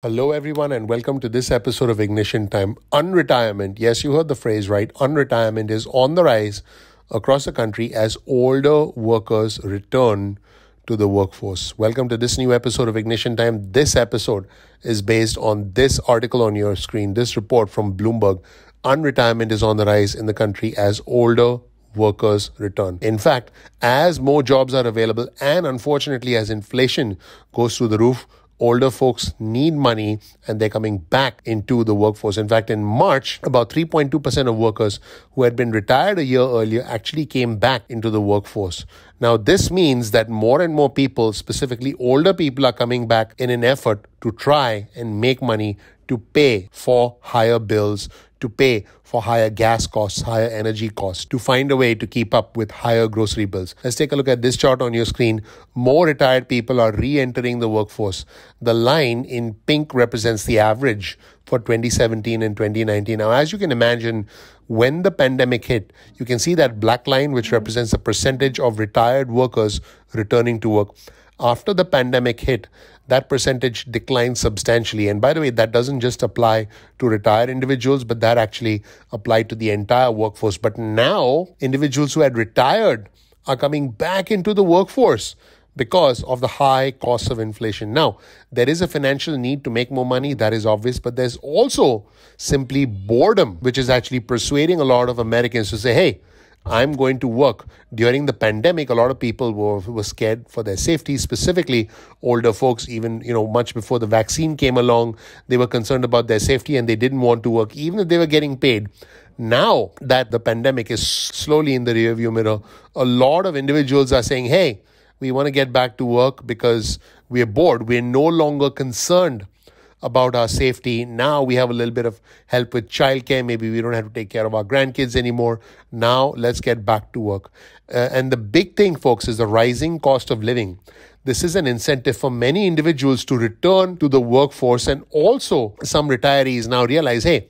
Hello, everyone, and welcome to this episode of Ignition Time. Unretirement, yes, you heard the phrase right. Unretirement is on the rise across the country as older workers return to the workforce. Welcome to this new episode of Ignition Time. This episode is based on this article on your screen, this report from Bloomberg. Unretirement is on the rise in the country as older workers return. In fact, as more jobs are available and unfortunately as inflation goes through the roof, older folks need money and they're coming back into the workforce. In fact, in March, about 3.2% of workers who had been retired a year earlier actually came back into the workforce. Now, this means that more and more people, specifically older people, are coming back in an effort to try and make money to pay for higher bills, to pay for higher gas costs, higher energy costs, to find a way to keep up with higher grocery bills. Let's take a look at this chart on your screen. More retired people are re entering the workforce. The line in pink represents the average for 2017 and 2019. Now, as you can imagine, when the pandemic hit, you can see that black line, which represents the percentage of retired workers returning to work after the pandemic hit, that percentage declined substantially. And by the way, that doesn't just apply to retired individuals, but that actually applied to the entire workforce. But now, individuals who had retired are coming back into the workforce because of the high cost of inflation. Now, there is a financial need to make more money, that is obvious, but there's also simply boredom, which is actually persuading a lot of Americans to say, hey, I'm going to work. During the pandemic, a lot of people were, were scared for their safety, specifically older folks, even, you know, much before the vaccine came along, they were concerned about their safety and they didn't want to work, even if they were getting paid. Now that the pandemic is slowly in the rearview mirror, a lot of individuals are saying, hey, we want to get back to work because we're bored. We're no longer concerned about our safety. Now we have a little bit of help with childcare. Maybe we don't have to take care of our grandkids anymore. Now let's get back to work. Uh, and the big thing, folks, is the rising cost of living. This is an incentive for many individuals to return to the workforce. And also, some retirees now realize hey,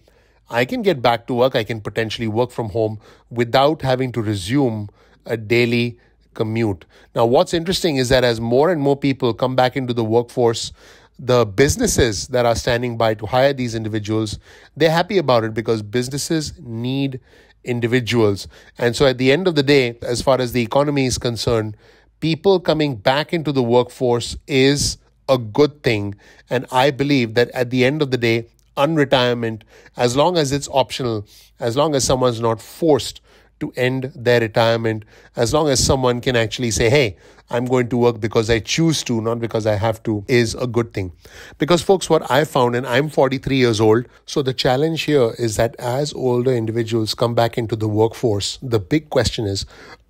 I can get back to work. I can potentially work from home without having to resume a daily commute. Now, what's interesting is that as more and more people come back into the workforce, the businesses that are standing by to hire these individuals, they're happy about it because businesses need individuals. And so at the end of the day, as far as the economy is concerned, people coming back into the workforce is a good thing. And I believe that at the end of the day, unretirement, as long as it's optional, as long as someone's not forced to end their retirement as long as someone can actually say, hey, I'm going to work because I choose to, not because I have to, is a good thing. Because, folks, what I found, and I'm 43 years old, so the challenge here is that as older individuals come back into the workforce, the big question is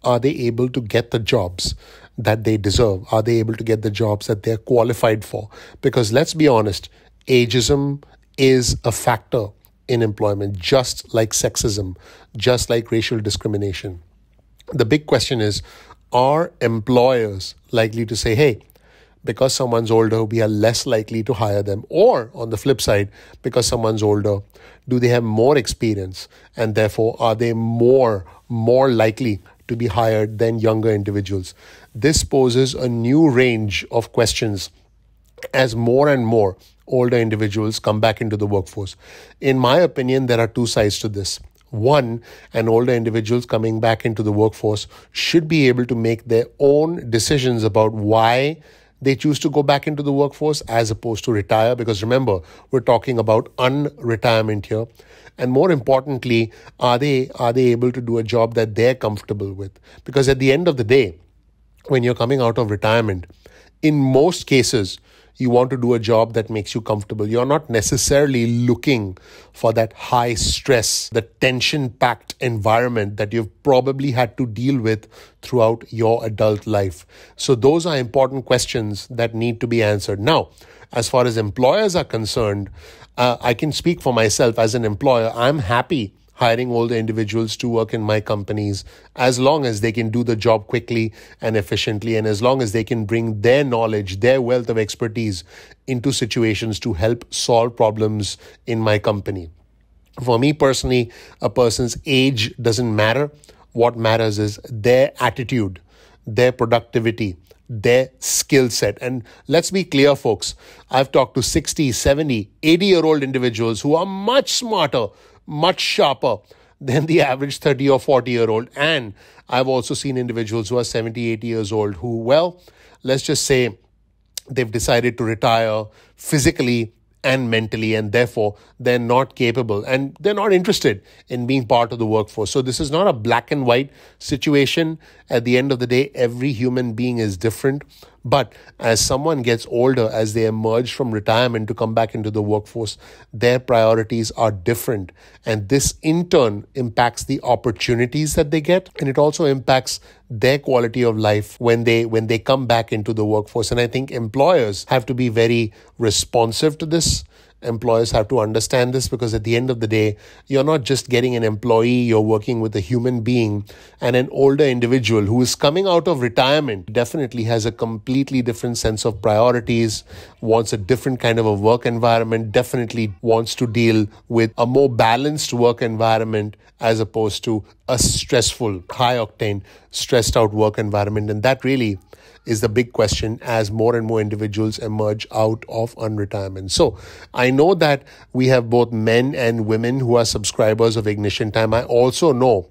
are they able to get the jobs? That they deserve? Are they able to get the jobs that they're qualified for? Because let's be honest, ageism is a factor in employment, just like sexism, just like racial discrimination. The big question is are employers likely to say, hey, because someone's older, we are less likely to hire them? Or on the flip side, because someone's older, do they have more experience and therefore are they more, more likely to be hired than younger individuals? This poses a new range of questions as more and more older individuals come back into the workforce. In my opinion, there are two sides to this. One, an older individuals coming back into the workforce should be able to make their own decisions about why they choose to go back into the workforce as opposed to retire. Because remember, we're talking about unretirement here. And more importantly, are they are they able to do a job that they're comfortable with? Because at the end of the day, when you're coming out of retirement, in most cases, you want to do a job that makes you comfortable. You're not necessarily looking for that high stress, the tension packed environment that you've probably had to deal with throughout your adult life. So, those are important questions that need to be answered. Now, as far as employers are concerned, uh, I can speak for myself as an employer. I'm happy hiring all the individuals to work in my companies as long as they can do the job quickly and efficiently and as long as they can bring their knowledge, their wealth of expertise into situations to help solve problems in my company. For me personally, a person's age doesn't matter. What matters is their attitude, their productivity, their skill set. And let's be clear, folks. I've talked to 60, 70, 80 year old individuals who are much smarter, much sharper than the average 30 or 40 year old. And I've also seen individuals who are 70, 80 years old who, well, let's just say they've decided to retire physically and mentally, and therefore they're not capable and they're not interested in being part of the workforce. So, this is not a black and white situation. At the end of the day, every human being is different. But as someone gets older, as they emerge from retirement to come back into the workforce, their priorities are different. And this in turn impacts the opportunities that they get. And it also impacts their quality of life when they when they come back into the workforce. And I think employers have to be very responsive to this employers have to understand this because at the end of the day, you're not just getting an employee, you're working with a human being and an older individual who is coming out of retirement definitely has a completely different sense of priorities, wants a different kind of a work environment, definitely wants to deal with a more balanced work environment as opposed to a stressful, high octane, stressed out work environment. And that really is the big question as more and more individuals emerge out of unretirement. So I know that we have both men and women who are subscribers of Ignition Time. I also know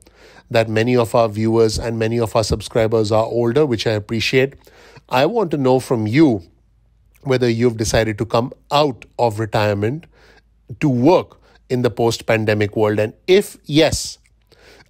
that many of our viewers and many of our subscribers are older, which I appreciate. I want to know from you whether you've decided to come out of retirement to work in the post pandemic world. And if yes,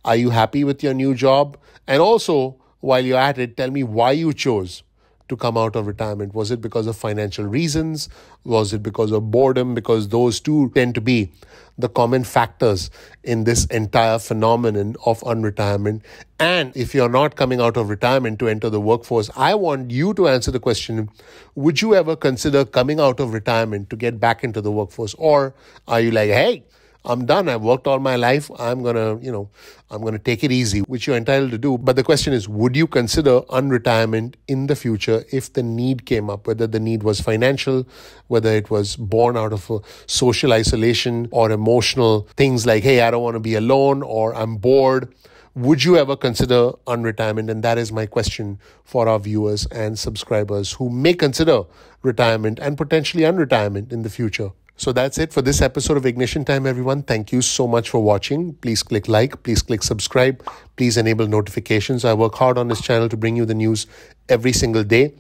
are you happy with your new job? And also, while you're at it, tell me why you chose to come out of retirement? Was it because of financial reasons? Was it because of boredom? Because those two tend to be the common factors in this entire phenomenon of unretirement. And if you're not coming out of retirement to enter the workforce, I want you to answer the question Would you ever consider coming out of retirement to get back into the workforce? Or are you like, hey, I'm done. I've worked all my life. I'm going to, you know, I'm going to take it easy, which you're entitled to do. But the question is, would you consider unretirement in the future if the need came up, whether the need was financial, whether it was born out of social isolation or emotional things like, hey, I don't want to be alone or I'm bored. Would you ever consider unretirement? And that is my question for our viewers and subscribers who may consider retirement and potentially unretirement in the future. So that's it for this episode of Ignition Time, everyone. Thank you so much for watching. Please click like, please click subscribe, please enable notifications. I work hard on this channel to bring you the news every single day.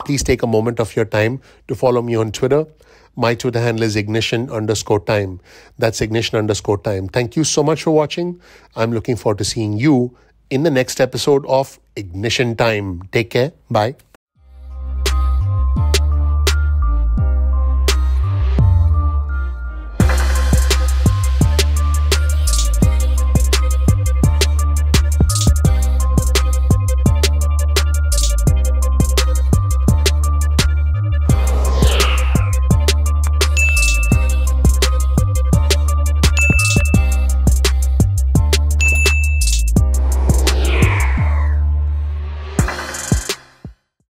Please take a moment of your time to follow me on Twitter. My Twitter handle is ignition underscore time. That's ignition underscore time. Thank you so much for watching. I'm looking forward to seeing you in the next episode of Ignition Time. Take care. Bye.